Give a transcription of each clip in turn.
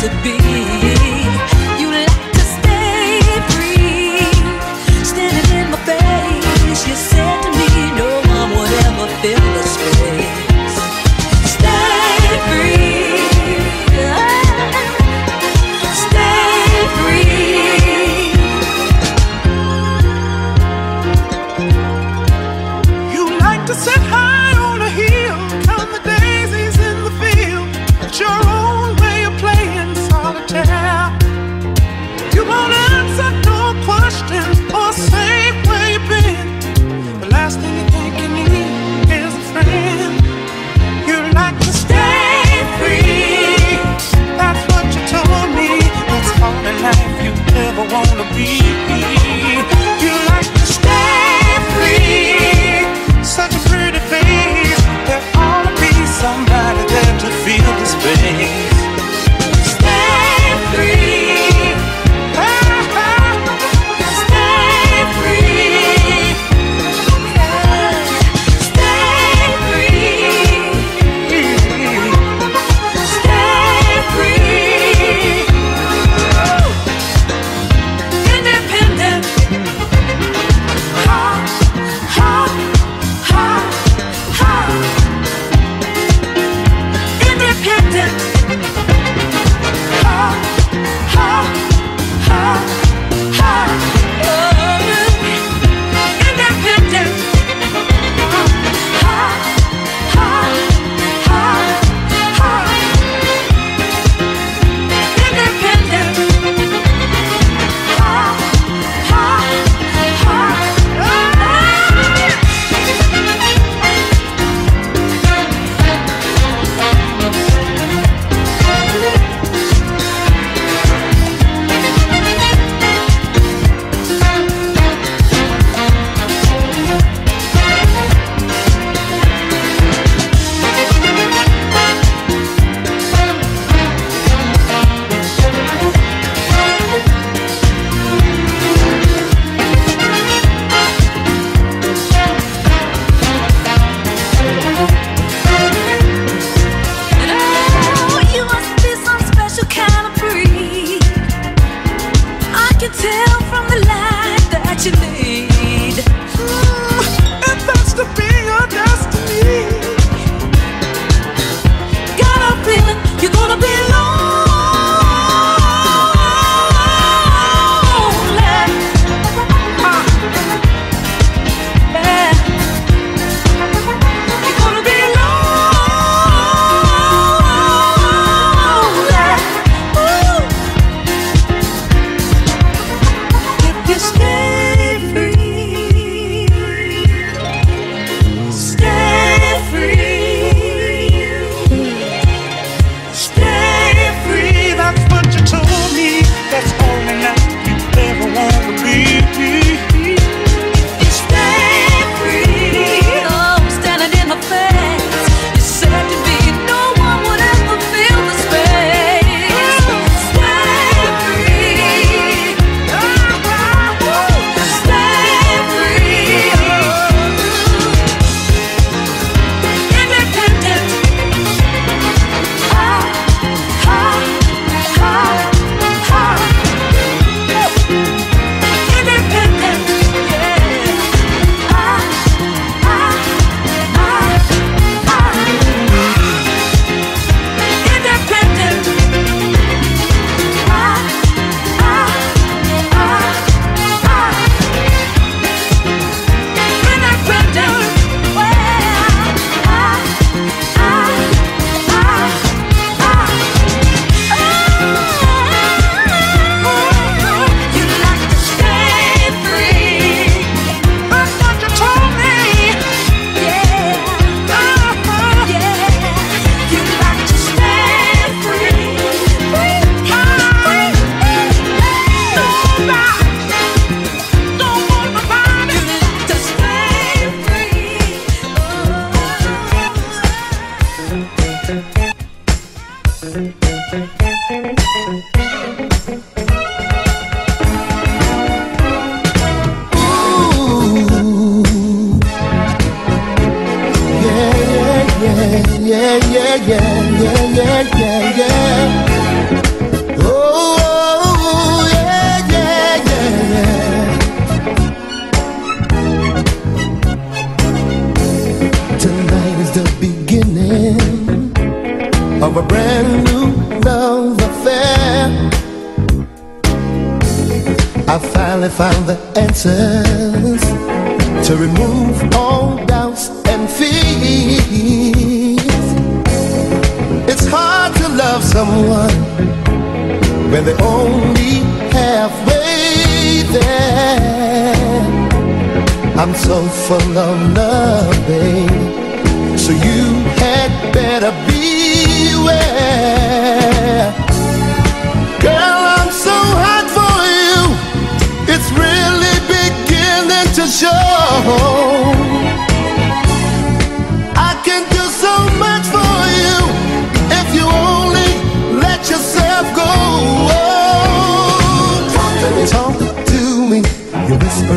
to be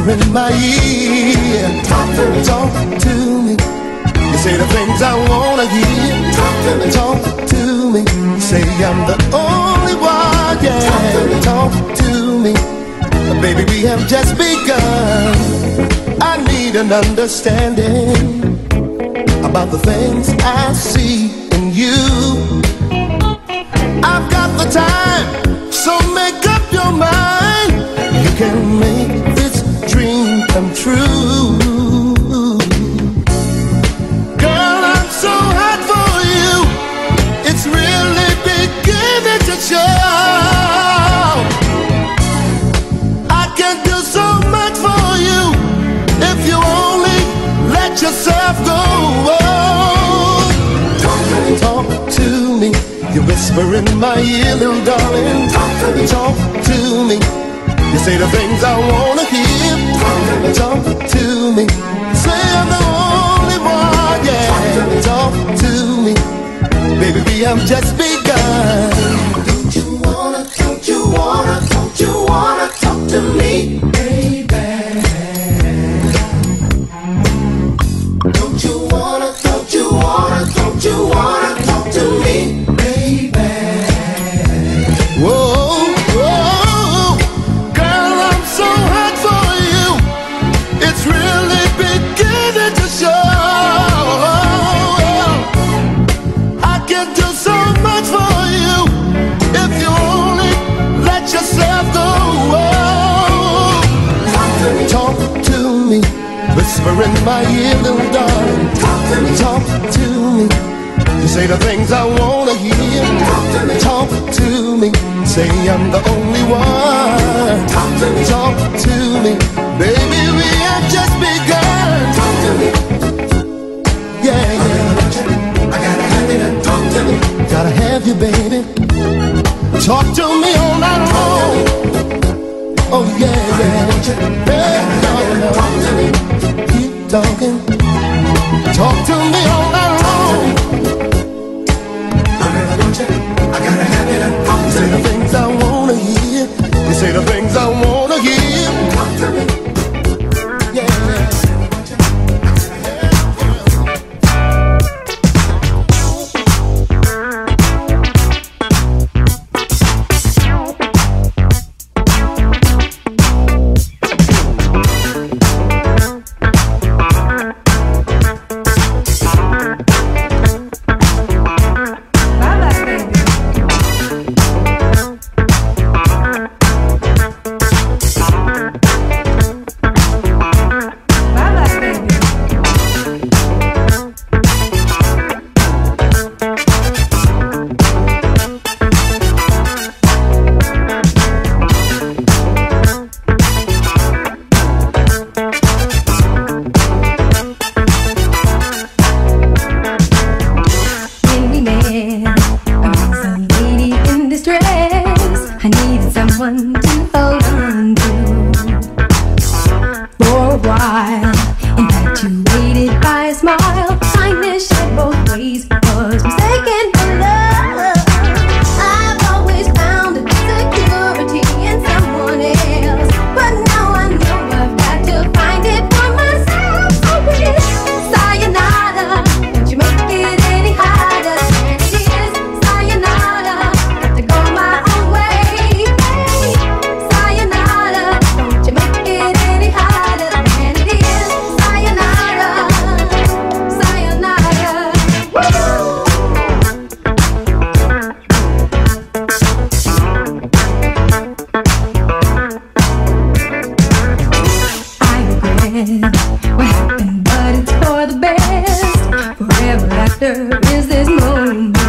in my ear. Talk to me, talk to me. You say the things I wanna hear. Talk to me, talk to me. Say I'm the only one, yeah. Talk to me, baby. We have just begun. I need an understanding about the things I see in you. I've got the time, come true. Girl, I'm so hot for you. It's really beginning to show. I can do so much for you if you only let yourself go. Me, talk to me. You whisper in my ear, little darling. Talk to me, talk to me. You say the things I wanna hear. Talk to me. Say I'm the only one, yeah. Talk to me, baby. Have just begun. Don't you wanna? Don't you wanna? Don't you wanna talk to me, whisper in my ear, little darling. Talk to me, talk to me. You say the things I wanna hear. Talk to me, talk to me. Say I'm the only one. Talk to talking. what happened, but it's for the best. Forever after is this moment.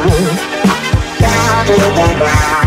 The time to see what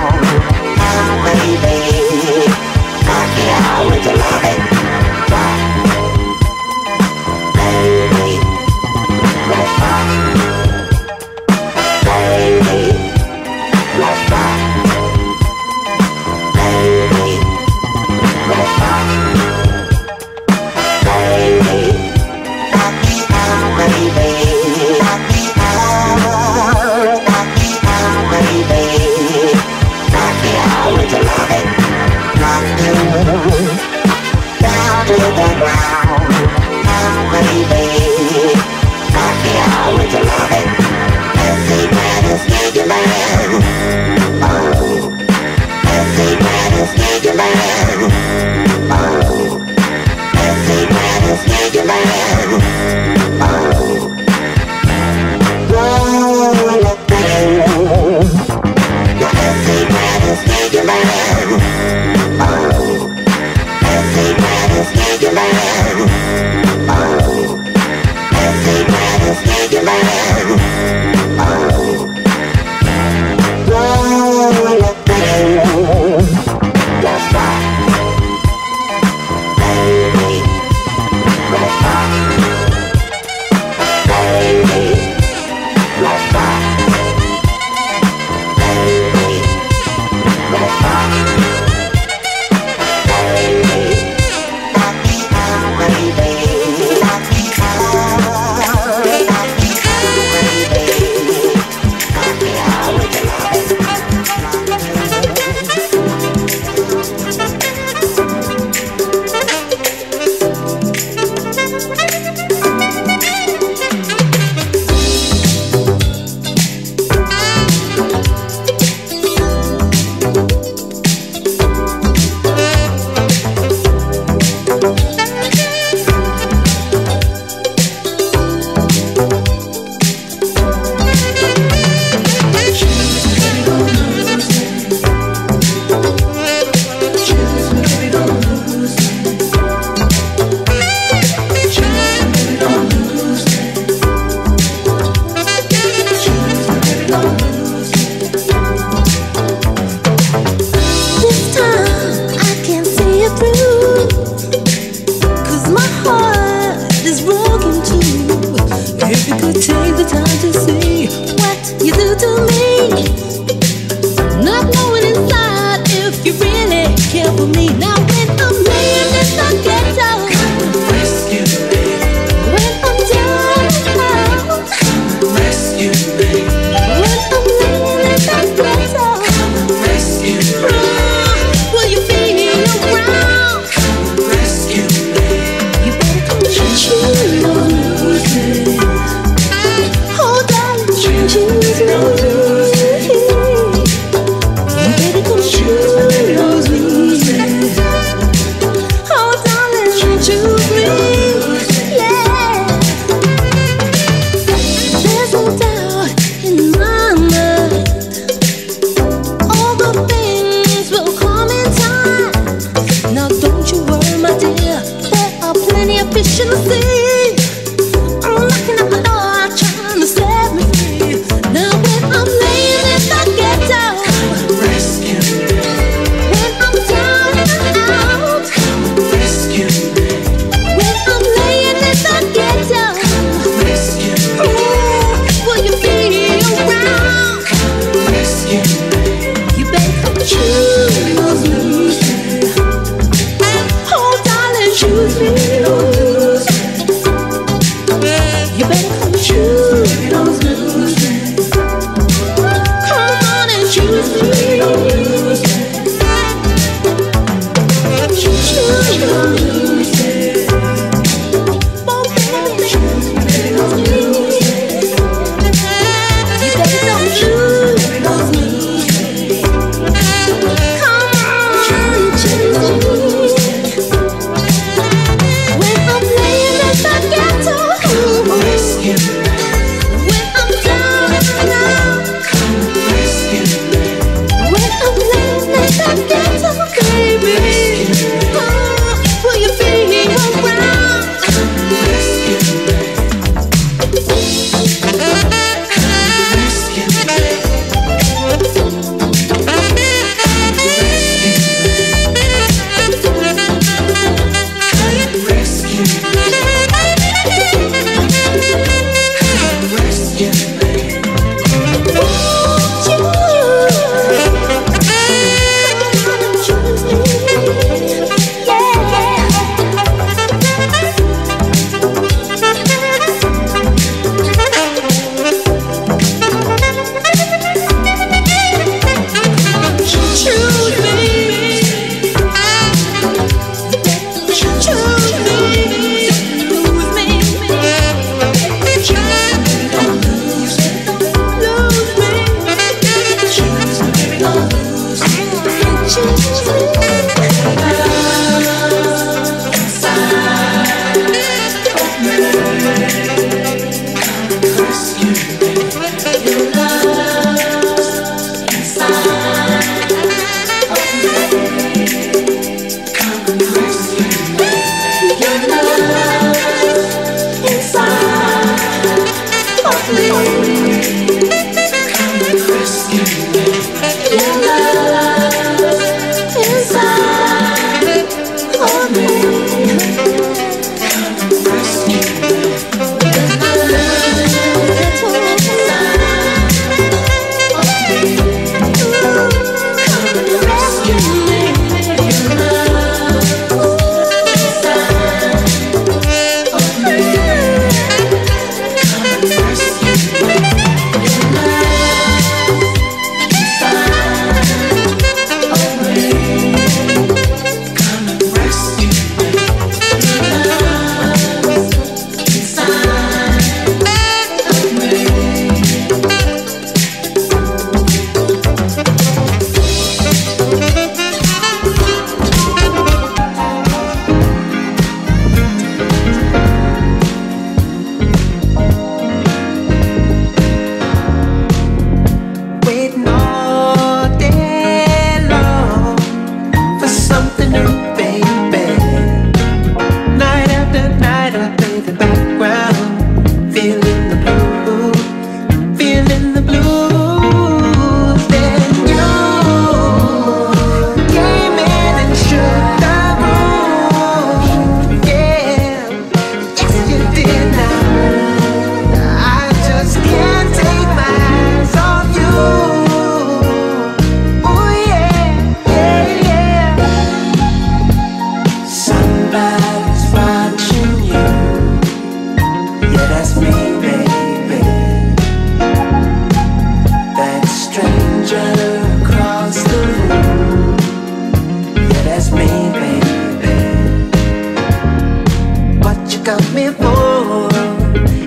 got me for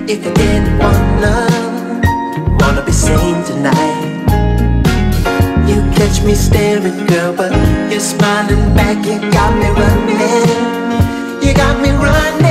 If you didn't want love Wanna be tonight. You catch me staring, girl But you're smiling back. You got me running. You got me running.